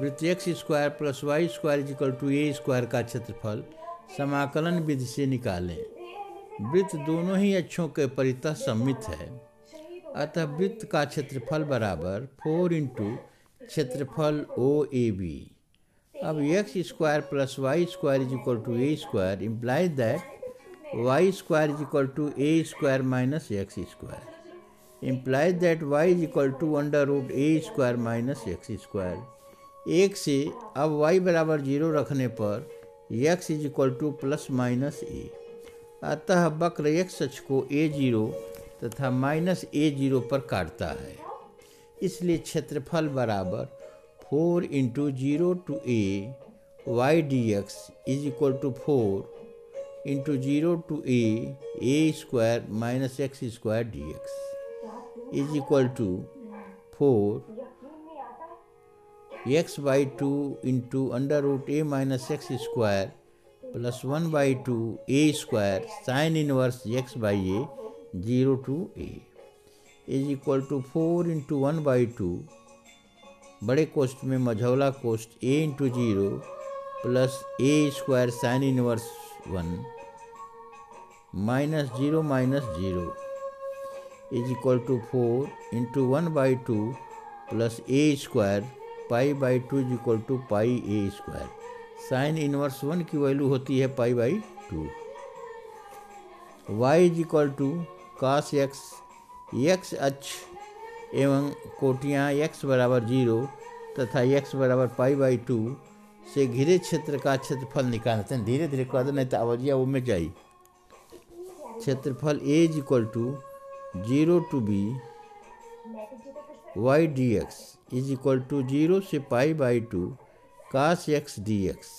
वृत्त x square plus y square is equal to a square का क्षेत्रफल समाकलन विधि से निकालें। वृत्त दोनों ही अक्षों के परितः सम्मित है। अतः वृत्त का क्षेत्रफल बराबर फोर इंटू क्षेत्रफल ओ ए बी। अब x square plus y square is equal to a square implies that y square is equal to a square minus x square implies that y is equal to under root a square minus x square एक से अब y बराबर zero रखने पर x is equal to plus minus a अतः वक्र x अक्ष को ए ज़ीरो तथा माइनस ए ज़ीरो पर काटता है। इसलिए क्षेत्रफल बराबर four into zero to a y d x is equal to four into zero to a a square minus x square d x is equal to four x by two into under root a minus x square plus one by two a square sine inverse x by a zero to a is equal to four into one by two बड़े कोष्ट में मझौला कोष्ट a into zero plus a square sine inverse one minus zero minus zero is equal to four into one by two plus a square pi by two is equal to pi a square. Sine inverse one की value होती है pi by two. Y is equal to cos x x अक्ष एवं कोटियाँ x बराबर zero तथा x बराबर pi by to से घिरे क्षेत्र का क्षेत्रफल निकालते हैं। धीरे धीरे कर दो, नहीं तो आवाजिया वो में जाई क्षेत्रफल A is equal to zero to b y d x. Is equal to zero से pi by two cos x d x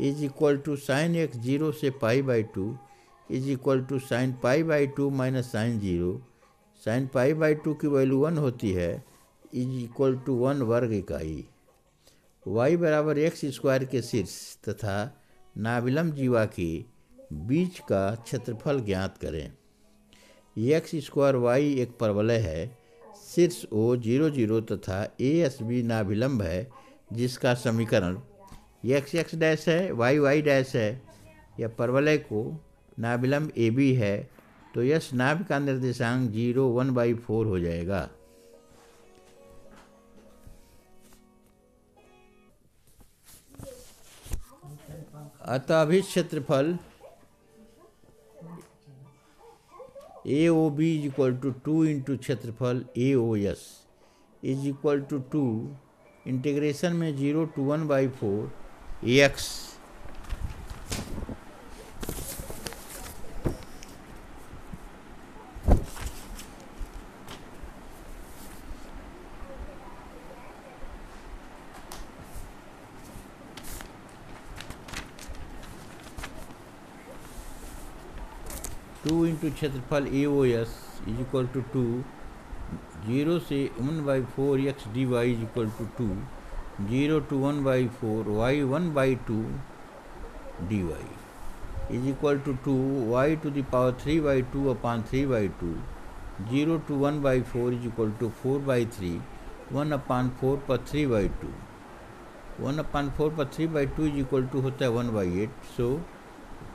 is equal to sine x zero से pi by two is equal to sine pi by two minus sine zero sine pi by two की value one होती है is equal to one वर्ग इकाई. Y बराबर x square के शीर्ष तथा नाविलम जीवा के बीच का क्षेत्रफल ज्ञात करें। एक्स स्क्वायर वाई एक परवलय है शीर्ष ओ ज़ीरो ज़ीरो तथा ए एस बी नाभिलंब है, जिसका समीकरण एक्स एक्स डैश है वाई वाई डैश है, या परवलय को नाभिलंब ए बी है तो यश नाभ का निर्देशांक ज़ीरो वन बाई फोर हो जाएगा। अतः अभी क्षेत्रफल A O B is equal to two into क्षेत्रफल A O S is equal to two integration में zero to one by four a x two into क्षेत्रफल A O S is equal to two, zero से one by four x d y is equal to two, zero to one by four y one by two d y is equal to two, y two the power three by two upon three by two, zero to one by four is equal to four by three, one upon four पर three by two, one upon four पर three by two is equal to होता है one by eight so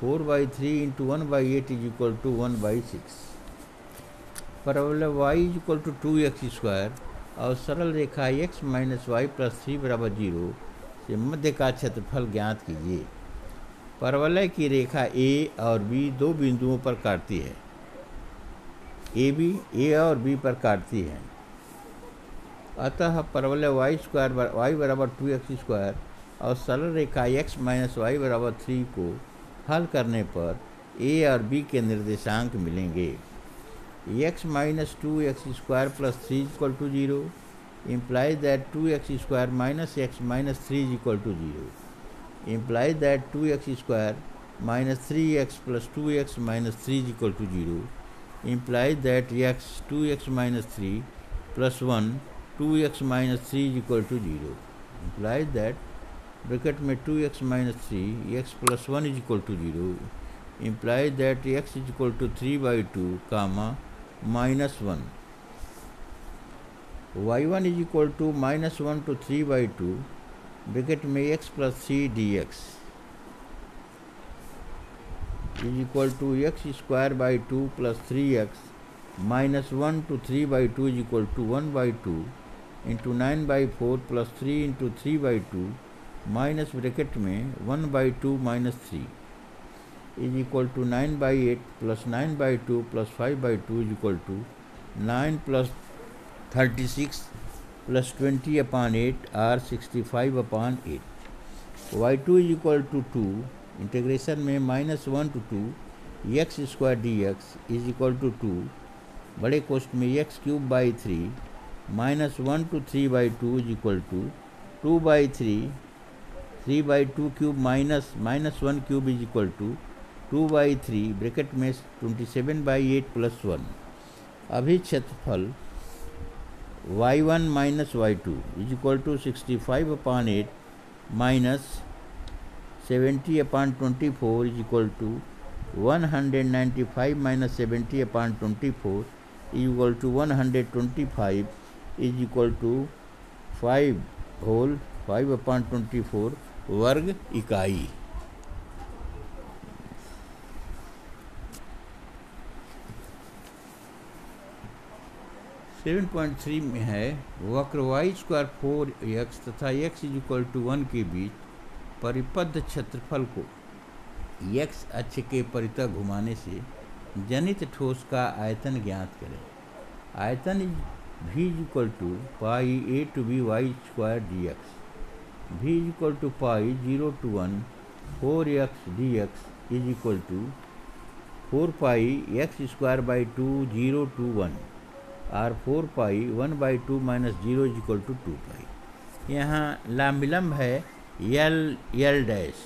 four by three into one by eight is equal to one by six. परवल y is equal to two x square, और सरल रेखा x minus y plus three बराबर zero से मध्य का क्षेत्रफल ज्ञात कीजिए। परवलय की रेखा ए और बी दो बिंदुओं पर काटती है। ए बी ए और बी पर काटती है। अतः परवलय वाई स्क्वायर, वाई बराबर टू एक्स स्क्वायर, और सरल रेखा एक्स माइनस वाई बराबर थ्री को हल करने पर ए और बी के निर्देशांक मिलेंगे। X minus two x square plus three equal to zero implies that two x square minus x minus three is equal to zero implies that two x square minus three x plus two x minus three is equal to zero implies that x two x minus three plus one two x minus three is equal to zero implies that bracket में 2x minus 3 x plus 1 is equal to 0 implies that x is equal to 3 by 2 comma, minus 1 y one is equal to minus one two three by two bracket में x plus three d x is equal to x square by two plus three x minus one two three by two is equal to one by two into nine by four plus three into three by two minus bracket में one by two minus three is equal to nine by eight plus nine by two plus five by two is equal to nine plus thirty six plus twenty upon eight or sixty five upon eight y two is equal to two integration में minus one two two x square d x is equal to two बड़े कोस्ट में x cube by three minus one two three by two is equal to two by three three by two cube minus minus one cube is equal to two by three bracket में twenty seven by eight plus one अभी क्षेत्रफल y one minus y two is equal to sixty five upon eight minus seventy upon twenty four is equal to one hundred ninety five minus seventy upon twenty four is equal to 125 is equal to 5 whole 5 twenty 24 वर्ग इकाई। Seven point three में है, वक्र y square four x तथा x is equal to one के बीच परिपद्ध क्षेत्रफल को एक्स अक्ष के परितः घुमाने से जनित ठोस का आयतन ज्ञात करें। आयतन भी equal to pi a two b y square d x भी is equal to pi zero to one four x d x is equal to four pi x square by two zero to one or four pi one by two minus zero is equal to two pi यहाँ लाम विलम्ब है यल यल dash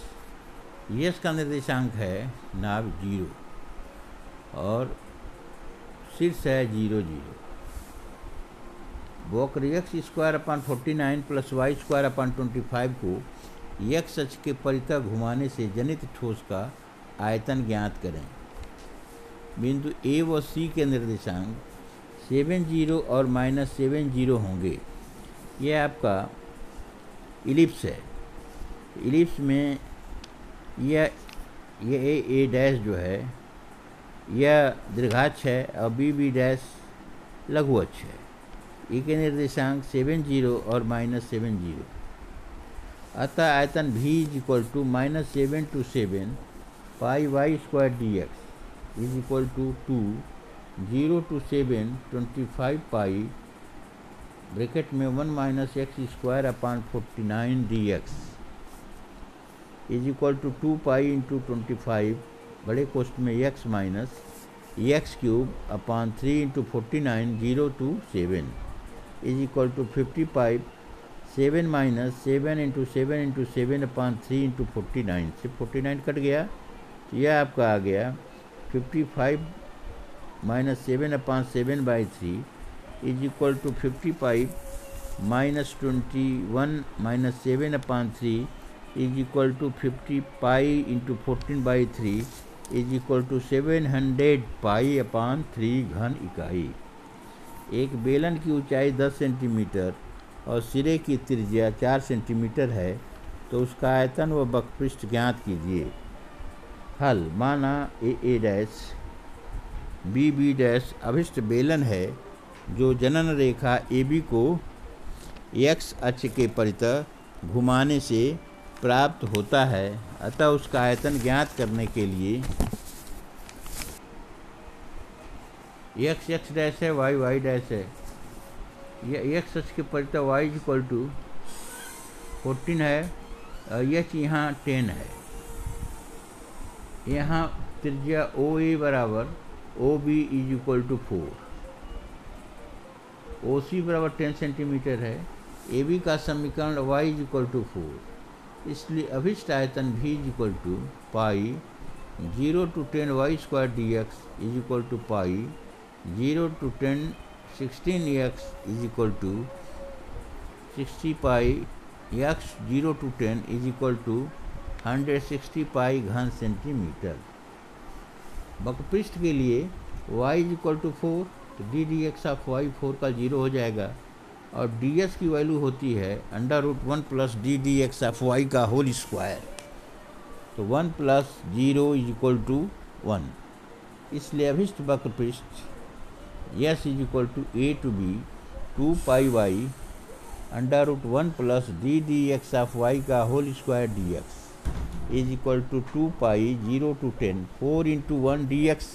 yes का निर्देशांक है नाव zero और शीर्ष है ज़ीरो ज़ीरो वक्र x square upon forty nine plus y square upon twenty five को एक्स अक्ष के परितः घुमाने से जनित ठोस का आयतन ज्ञात करें। बिंदु ए व सी के निर्देशांक सेवन ज़ीरो और माइनस सेवन ज़ीरो होंगे। यह आपका इलिप्स है। इलिप्स में यह, ये ए ए डैश जो है, यह दीर्घाक्ष है और बी बी डैश लघु अक्ष है। ई के निर्देशांक सेवन ज़ीरो और माइनस सेवन ज़ीरो। अतः आयतन भी is equal to minus seven to seven pi y square d x is equal to two zero to seven twenty five pi bracket में one minus x square upon forty nine d x is equal to two pi into twenty five बड़े कोष्ट में x minus x cube upon three into forty nine zero to seven is equal to fifty five seven minus seven into seven into seven upon three into forty nine से forty nine cut गया तो यह आपका आ गया fifty five minus seven upon seven by three is equal to fifty five minus twenty one minus seven upon three is equal to fifty pi into fourteen by three is equal to seven hundred pi upon three घन इकाई एक बेलन की ऊंचाई 10 centimetre और सिरे की त्रिज्या 4 सेंटीमीटर है तो उसका आयतन व बकपृष्ठ ज्ञात कीजिए। हल, माना A A dash, B B dash अभिष्ट बेलन है, जो जनन रेखा ए, बी को एक्स अक्ष के परितः घुमाने से प्राप्त होता है। अतः उसका आयतन ज्ञात करने के लिए एक्स एक्स डैश है वाई वाई डैश है। ये एक्स अक्ष के परितः y is equal to fourteen है एच यहाँ टेन है। यहाँ त्रिज्या ओ ए बराबर O B is equal to four O C बराबर टेन सेंटीमीटर है ए बी का समीकरण y is equal to four इसलिए अभिष्ट आयतन भी is equal to pi zero to ten y square d x is equal to pi zero to ten sixteen x is equal to sixty pi x zero to ten is equal to hundred sixty pi घन centimetre बकपृष्ठ के लिए y is equal to four तो d d x of y four का zero हो जाएगा, और d s की वैल्यू होती है under root one plus d d x of y का होल स्क्वायर तो one plus zero is equal to one इसलिए अभिष्ट वक्र S is equal to A to B two pi y under root one plus d d x of y का whole square d x is equal to two pi zero to ten four into one d x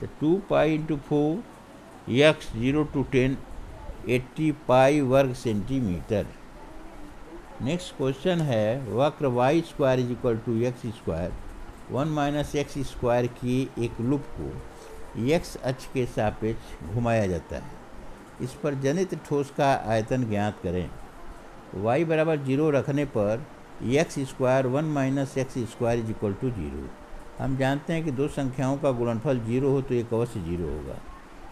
तो two pi into four x zero to ten eighty pi वर्ग centimetre next question है, वक्र y square is equal to x square one minus x square की एक loop को x अक्ष के सापेक्ष घुमाया जाता है। इस पर जनित ठोस का आयतन ज्ञात करें। y बराबर ज़ीरो रखने पर x square one minus x square is equal to zero. हम जानते हैं कि दो संख्याओं का गुणनफल ज़ीरो हो तो एक अवश्य ज़ीरो होगा।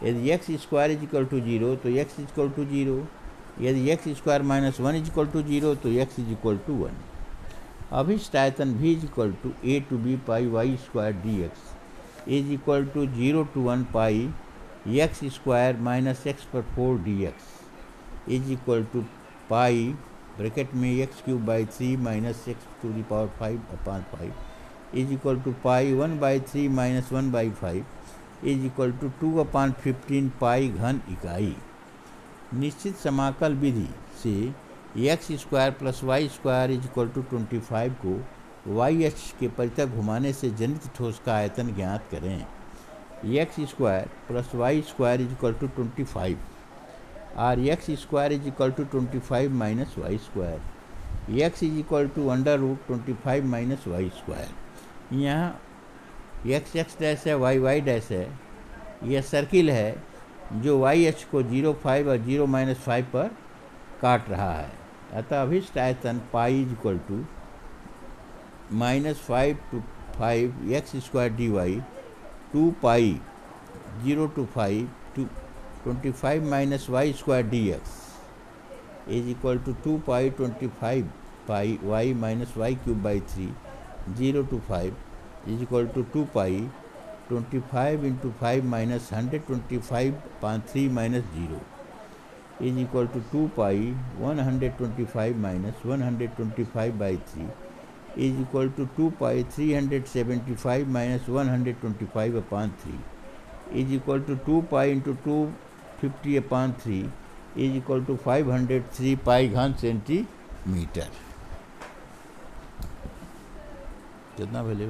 यदि x square is equal to zero तो x is equal to zero. यदि x square minus one is equal to zero तो x is equal to one अभिष्ट आयतन भी is equal to A to B pi y square d x is equal to zero to one pi x square minus x पर four d x is equal to pi bracket में x cube by three minus x to the power five upon five is equal to pi one by three minus one by five is equal to two upon fifteen pi घन इकाई। निश्चित समाकल विधि से x square plus y square is equal to twenty five को y एच के परितक घुमाने से जनित ठोस का आयतन ज्ञात करें। X square plus y square is equal to twenty five. Or x square is equal to twenty five minus y square. X is equal to under root twenty five minus y square. यहाँ x x dash है, y y dash है। यह circle है जो y एच को zero five और zero minus five पर काट रहा है। अतः अभिष्ट आयतन pi is equal to minus 5 to 5 x square dy 2 pi 0 to 5 to 25 minus y square dx is equal to 2 pi 25 pi y minus y cube by 3 0 to 5 is equal to 2 pi 25 into 5 minus 125 upon 3 minus 0 is equal to 2 pi 125 minus 125 by 3 is equal to 2 pi 375 minus 125 upon 3 is equal to 2 pi into 250 upon 3 is equal to 503 pi घन centimetre कितना value